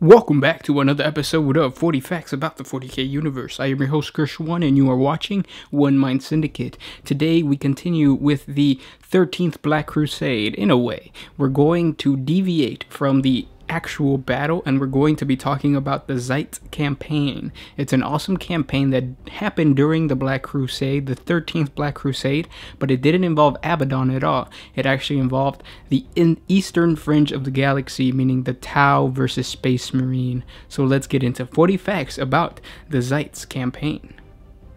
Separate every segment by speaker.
Speaker 1: Welcome back to another episode of 40 Facts About the 40k Universe. I am your host, Gershwan, and you are watching One Mind Syndicate. Today, we continue with the 13th Black Crusade. In a way, we're going to deviate from the actual battle and we're going to be talking about the Zeist campaign. It's an awesome campaign that happened during the Black Crusade, the 13th Black Crusade, but it didn't involve Abaddon at all. It actually involved the eastern fringe of the galaxy, meaning the Tau versus Space Marine. So let's get into 40 facts about the Zeist campaign.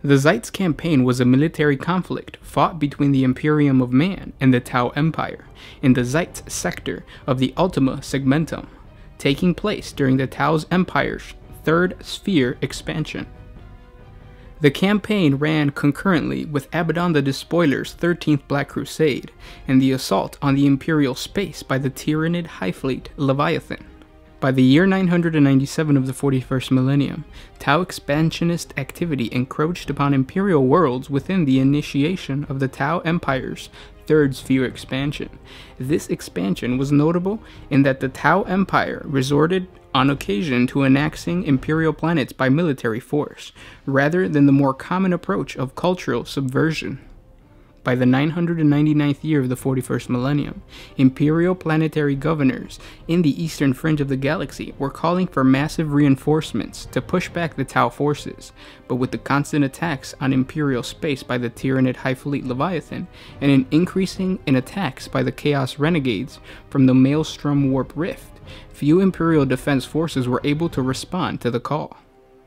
Speaker 1: The Zeist campaign was a military conflict fought between the Imperium of Man and the Tau Empire in the Zeit sector of the Ultima Segmentum taking place during the Tau's Empire's Third Sphere expansion. The campaign ran concurrently with Abaddon the Despoiler's 13th Black Crusade and the assault on the Imperial space by the Tyranid Hive Fleet Leviathan. By the year 997 of the 41st millennium, Tau expansionist activity encroached upon imperial worlds within the initiation of the Tau Empire's third sphere expansion. This expansion was notable in that the Tau Empire resorted on occasion to annexing imperial planets by military force, rather than the more common approach of cultural subversion. By the 999th year of the 41st millennium, imperial planetary governors in the eastern fringe of the galaxy were calling for massive reinforcements to push back the Tau forces, but with the constant attacks on imperial space by the Tyranid Hive Fleet Leviathan and an increasing in attacks by the Chaos Renegades from the Maelstrom Warp Rift, few imperial defense forces were able to respond to the call.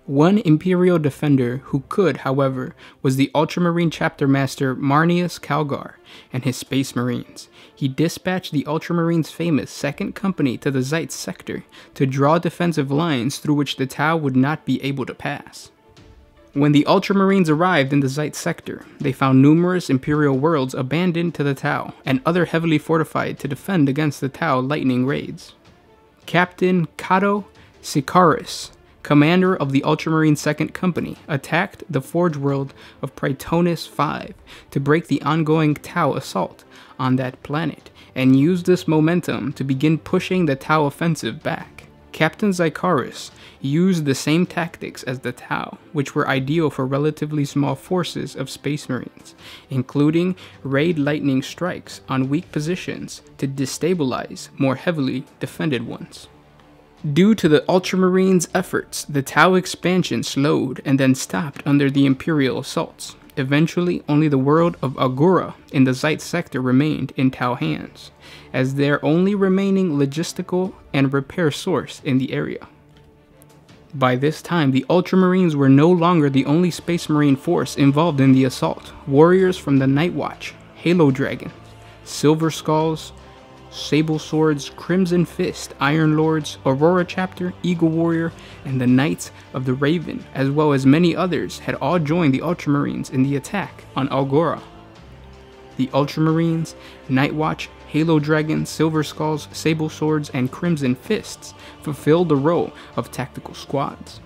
Speaker 1: One Imperial defender who could, however, was the Ultramarine chapter master Marneus Calgar and his Space Marines. He dispatched the Ultramarines' famous Second Company to the Zeist sector to draw defensive lines through which the Tau would not be able to pass. When the Ultramarines arrived in the Zeist sector, they found numerous Imperial worlds abandoned to the Tau and other heavily fortified to defend against the Tau lightning raids. Captain Cato Sicarius commander of the Ultramarine Second Company, attacked the Forge world of Prytonis 5 to break the ongoing Tau assault on that planet and used this momentum to begin pushing the Tau offensive back. Captain Sicarius used the same tactics as the Tau, which were ideal for relatively small forces of Space Marines, including raid lightning strikes on weak positions to destabilize more heavily defended ones. Due to the Ultramarines' efforts, the Tau expansion slowed and then stopped under the Imperial assaults. Eventually, only the world of Algora in the Zeist sector remained in Tau hands, as their only remaining logistical and repair source in the area. By this time, the Ultramarines were no longer the only Space Marine force involved in the assault. Warriors from the Night Watch, Halo Dragon, Silver Skulls, Sable Swords, Crimson Fist, Iron Lords, Aurora Chapter, Eagle Warrior, and the Knights of the Raven, as well as many others, had all joined the Ultramarines in the attack on Algora. The Ultramarines, Night Watch, Halo Dragon, Silver Skulls, Sable Swords, and Crimson Fists fulfilled the role of tactical squads.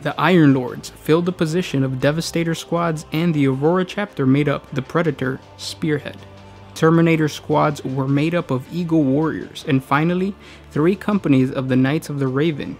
Speaker 1: The Iron Lords filled the position of Devastator squads, and the Aurora chapter made up the Predator Spearhead. Terminator squads were made up of Eagle warriors, and finally, three companies of the Knights of the Raven.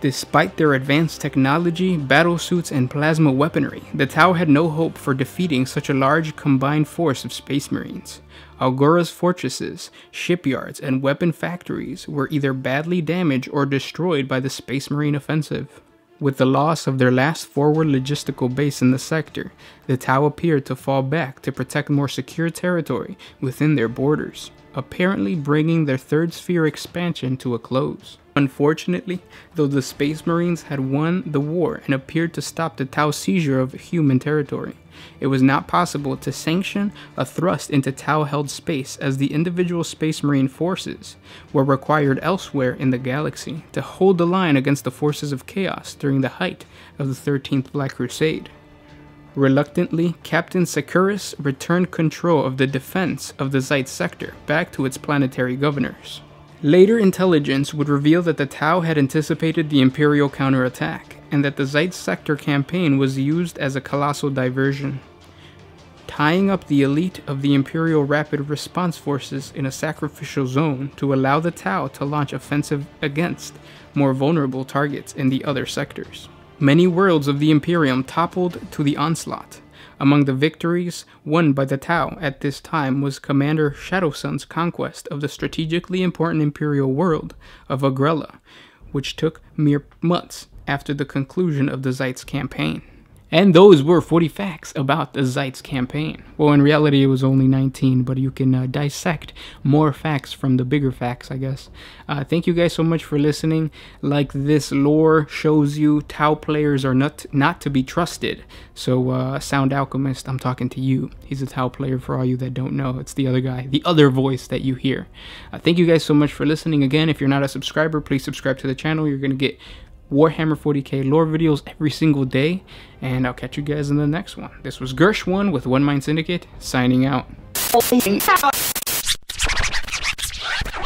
Speaker 1: Despite their advanced technology, battlesuits, and plasma weaponry, the Tau had no hope for defeating such a large combined force of Space Marines. Algora's fortresses, shipyards, and weapon factories were either badly damaged or destroyed by the Space Marine offensive. With the loss of their last forward logistical base in the sector, the Tau appeared to fall back to protect more secure territory within their borders, apparently bringing their third sphere expansion to a close. Unfortunately, though the Space Marines had won the war and appeared to stop the Tau seizure of human territory, it was not possible to sanction a thrust into Tau held space as the individual Space Marine forces were required elsewhere in the galaxy to hold the line against the forces of chaos during the height of the 13th Black Crusade. Reluctantly, Captain Sicarius returned control of the defense of the Zeist sector back to its planetary governors. Later intelligence would reveal that the Tau had anticipated the Imperial counterattack, and that the Zeist sector campaign was used as a colossal diversion. tying up the elite of the Imperial Rapid Response Forces in a sacrificial zone to allow the Tau to launch offensive against more vulnerable targets in the other sectors. Many worlds of the Imperium toppled to the onslaught. Among the victories won by the Tau at this time was Commander Shadowsun's conquest of the strategically important Imperial world of Agrella, which took mere months after the conclusion of the Zeist campaign. And those were 40 facts about the Zeist campaign. Well, in reality, it was only 19, but you can uh, dissect more facts from the bigger facts, I guess. Uh, thank you guys so much for listening. Like this lore shows you, Tau players are not not to be trusted. So, uh, Sound Alchemist, I'm talking to you. He's a Tau player for all you that don't know. It's the other guy, the other voice that you hear. Uh, thank you guys so much for listening. Again, if you're not a subscriber, please subscribe to the channel. You're going to get Warhammer 40k lore videos every single day, and I'll catch you guys in the next one. This was Gersh1 with One Mind Syndicate, signing out.